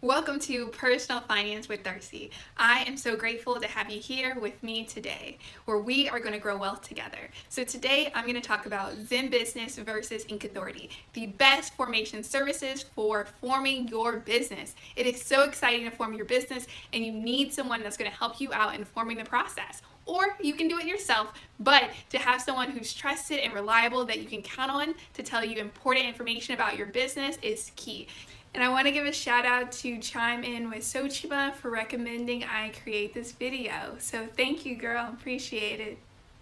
Welcome to Personal Finance with Darcy. I am so grateful to have you here with me today, where we are going to grow wealth together. So today I'm going to talk about Zen Business versus Inc Authority, the best formation services for forming your business. It is so exciting to form your business and you need someone that's going to help you out in forming the process or you can do it yourself, but to have someone who's trusted and reliable that you can count on to tell you important information about your business is key. And I want to give a shout out to Chime In with Sochima for recommending I create this video. So thank you girl, appreciate it.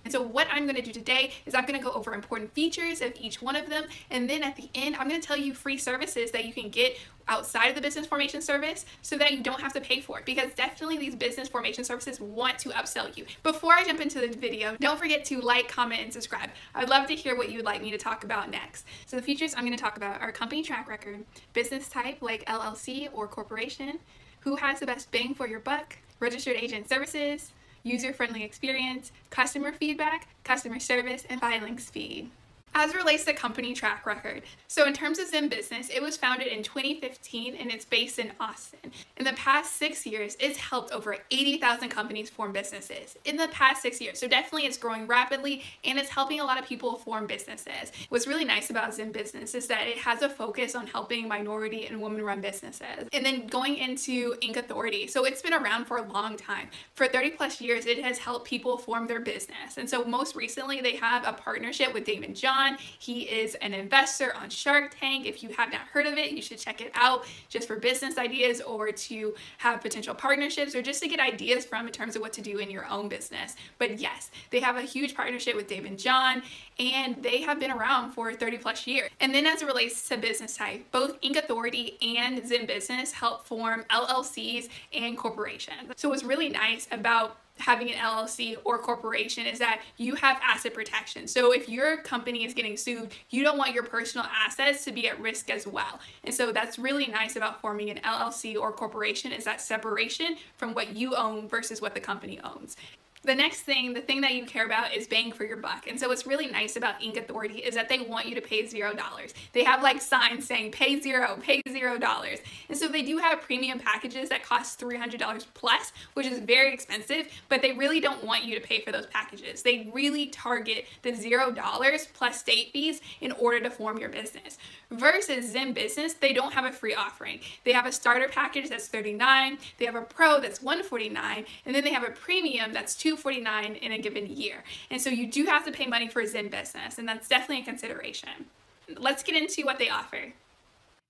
And so what I'm going to do today is I'm going to go over important features of each one of them. And then at the end, I'm going to tell you free services that you can get outside of the business formation service so that you don't have to pay for it because definitely these business formation services want to upsell you. Before I jump into the video, don't forget to like, comment, and subscribe. I'd love to hear what you would like me to talk about next. So the features I'm going to talk about are company track record, business type like LLC or corporation, who has the best bang for your buck, registered agent services, user-friendly experience, customer feedback, customer service, and filing speed as relates to company track record. So in terms of Zen Business, it was founded in 2015 and it's based in Austin. In the past six years, it's helped over 80,000 companies form businesses. In the past six years, so definitely it's growing rapidly and it's helping a lot of people form businesses. What's really nice about Zen Business is that it has a focus on helping minority and women-run businesses. And then going into Inc Authority, so it's been around for a long time. For 30 plus years, it has helped people form their business. And so most recently, they have a partnership with Daymond John He is an investor on Shark Tank. If you have not heard of it, you should check it out just for business ideas or to have potential partnerships or just to get ideas from in terms of what to do in your own business. But yes, they have a huge partnership with Daymond John and they have been around for 30 plus years. And then as it relates to business type, both Inc Authority and Zen Business help form LLCs and corporations. So what's really nice about having an LLC or corporation is that you have asset protection. So if your company is getting sued, you don't want your personal assets to be at risk as well. And so that's really nice about forming an LLC or corporation is that separation from what you own versus what the company owns. The next thing, the thing that you care about is bang for your buck. And so what's really nice about Inc Authority is that they want you to pay zero dollars. They have like signs saying pay zero, pay zero dollars. And so they do have premium packages that cost $300 plus, which is very expensive, but they really don't want you to pay for those packages. They really target the zero dollars plus state fees in order to form your business. Versus Zen Business, they don't have a free offering. They have a starter package that's 39, they have a pro that's 149, and then they have a premium that's 249 in a given year. And so you do have to pay money for Zen Business, and that's definitely a consideration. Let's get into what they offer.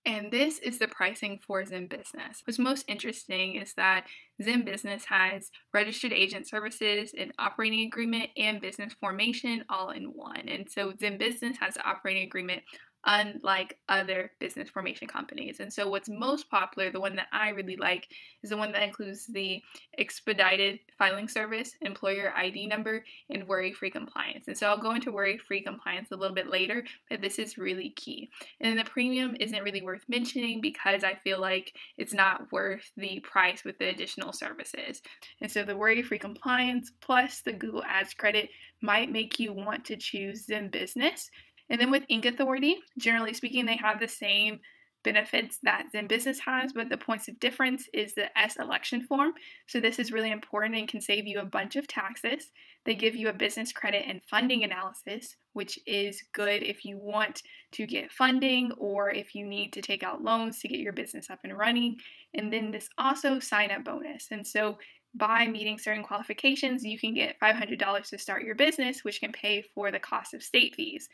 And this is the pricing for Zen Business. What's most interesting is that Zen Business has registered agent services, an operating agreement, and business formation all in one. And so Zen Business has an operating agreement unlike other business formation companies. And so, what's most popular, the one that I really like, is the one that includes the expedited filing service, employer ID number, and worry free compliance. And so, I'll go into worry free compliance a little bit later, but this is really key. And the premium isn't really worth mentioning because I feel like it's not worth the price with the additional services. And so, the worry free compliance plus the Google Ads credit might make you want to choose Zen Business and then with Inc Authority, generally speaking, they have the same benefits that Zen Business has, but the points of difference is the S election form. So this is really important and can save you a bunch of taxes. They give you a business credit and funding analysis, which is good if you want to get funding or if you need to take out loans to get your business up and running. And then this also sign up bonus. And so by meeting certain qualifications, you can get $500 to start your business, which can pay for the cost of state fees.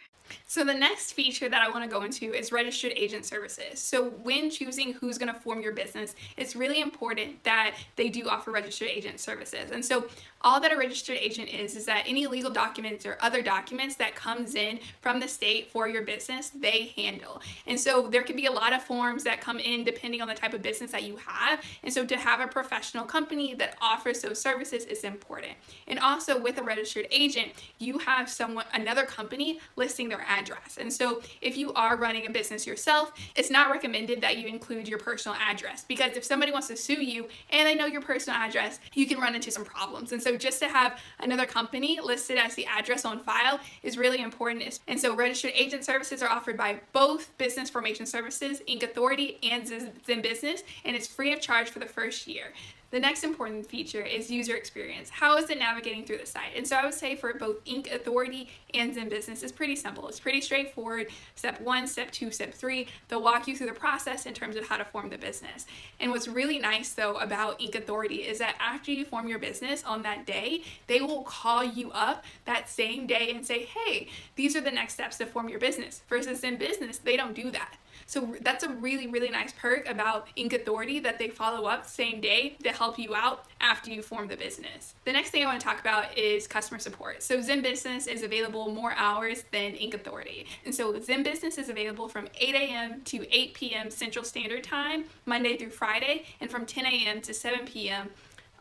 So the next feature that I want to go into is registered agent services. So when choosing who's going to form your business, it's really important that they do offer registered agent services. And so all that a registered agent is is that any legal documents or other documents that comes in from the state for your business, they handle. And so there can be a lot of forms that come in depending on the type of business that you have. And so to have a professional company that offers those services is important. And also with a registered agent, you have someone, another company listing their address. And so if you are running a business yourself, it's not recommended that you include your personal address because if somebody wants to sue you and they know your personal address, you can run into some problems. And so just to have another company listed as the address on file is really important. And so registered agent services are offered by both Business Formation Services, Inc. Authority, and Zen Business, and it's free of charge for the first year. The next important feature is user experience. How is it navigating through the site? And so I would say for both Inc. Authority and Zen Business, it's pretty simple. It's pretty straightforward. Step one, step two, step three, they'll walk you through the process in terms of how to form the business. And what's really nice though about Inc. Authority is that after you form your business on that day, they will call you up that same day and say, hey, these are the next steps to form your business. Versus Zen Business, they don't do that. So that's a really, really nice perk about Inc. Authority that they follow up same day to help you out after you form the business. The next thing I want to talk about is customer support. So Zen Business is available more hours than Inc. Authority. And so Zen Business is available from 8 a.m. to 8 p.m. Central Standard Time, Monday through Friday, and from 10 a.m. to 7 p.m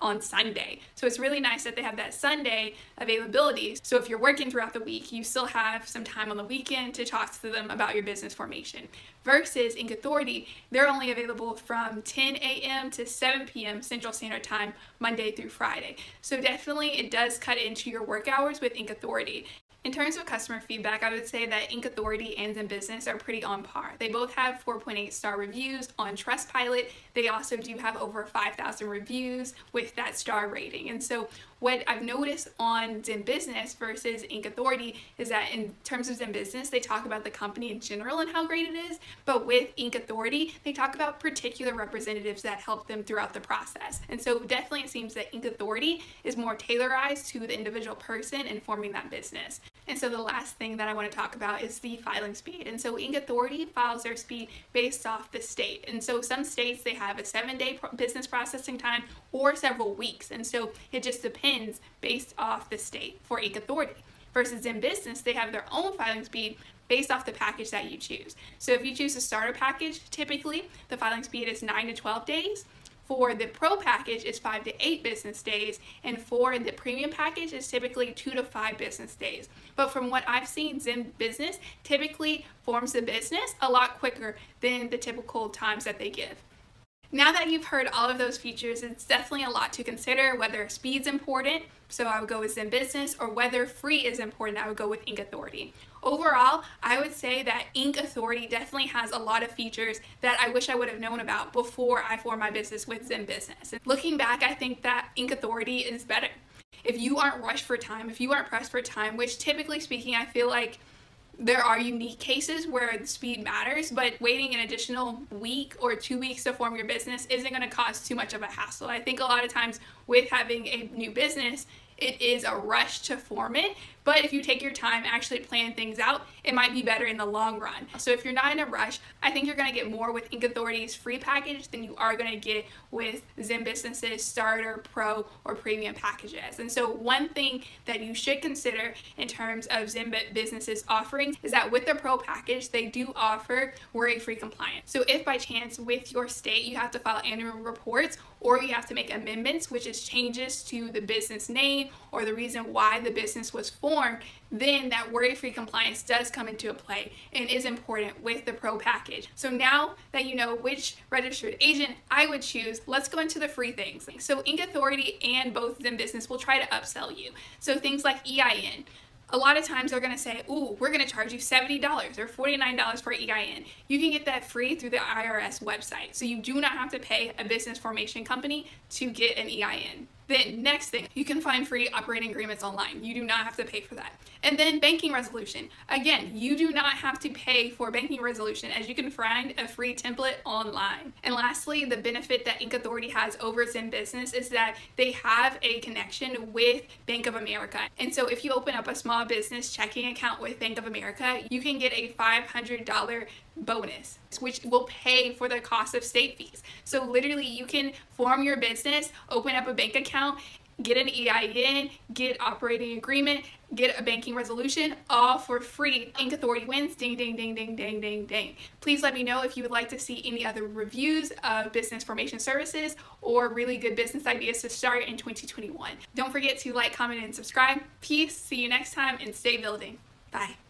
on Sunday. So it's really nice that they have that Sunday availability. So if you're working throughout the week, you still have some time on the weekend to talk to them about your business formation. Versus Inc. Authority, they're only available from 10 a.m. to 7 p.m. Central Standard Time, Monday through Friday. So definitely it does cut into your work hours with Inc. Authority. In terms of customer feedback, I would say that Inc. Authority and Zen Business are pretty on par. They both have 4.8 star reviews on Trustpilot. They also do have over 5,000 reviews with that star rating. And so what I've noticed on Zen Business versus Inc. Authority is that in terms of Zen Business, they talk about the company in general and how great it is, but with Inc. Authority, they talk about particular representatives that help them throughout the process. And so definitely it seems that Inc. Authority is more tailorized to the individual person in forming that business. And so the last thing that I want to talk about is the filing speed. And so Inc. Authority files their speed based off the state. And so some states they have a seven day business processing time or several weeks. And so it just depends based off the state for each Authority. Versus Zen Business, they have their own filing speed based off the package that you choose. So if you choose a starter package, typically the filing speed is 9 to 12 days. For the pro package, it's five to eight business days, and for the premium package, it's typically two to five business days. But from what I've seen, Zen Business typically forms the business a lot quicker than the typical times that they give. Now that you've heard all of those features, it's definitely a lot to consider whether speed's important, so I would go with Zen Business, or whether free is important, I would go with Inc Authority. Overall, I would say that Inc Authority definitely has a lot of features that I wish I would have known about before I formed my business with Zen Business. Looking back, I think that Inc Authority is better. If you aren't rushed for time, if you aren't pressed for time, which typically speaking, I feel like there are unique cases where speed matters, but waiting an additional week or two weeks to form your business isn't going to cause too much of a hassle. I think a lot of times with having a new business, it is a rush to form it. But if you take your time, actually plan things out, it might be better in the long run. So if you're not in a rush, I think you're gonna get more with Inc. Authority's free package than you are gonna get with Zen Business's starter, pro, or premium packages. And so one thing that you should consider in terms of Zen Business's offerings is that with the pro package, they do offer worry-free compliance. So if by chance with your state you have to file annual reports or you have to make amendments, which is changes to the business name or the reason why the business was formed, then that worry-free compliance does come into play and is important with the pro package. So now that you know which registered agent I would choose, let's go into the free things. So Inc. Authority and both Zen Business will try to upsell you. So things like EIN, a lot of times they're going to say, ooh, we're going to charge you $70 or $49 for EIN. You can get that free through the IRS website. So you do not have to pay a business formation company to get an EIN. Then next thing, you can find free operating agreements online. You do not have to pay for that. And then banking resolution. Again, you do not have to pay for banking resolution as you can find a free template online. And lastly, the benefit that Inc. Authority has over Zen Business is that they have a connection with Bank of America. And so if you open up a small business checking account with Bank of America, you can get a $500 bonus, which will pay for the cost of state fees. So literally you can form your business, open up a bank account, get an EIN, get operating agreement, get a banking resolution all for free. Inc Authority wins. Ding, ding, ding, ding, ding, ding, ding. Please let me know if you would like to see any other reviews of business formation services or really good business ideas to start in 2021. Don't forget to like, comment, and subscribe. Peace. See you next time and stay building. Bye.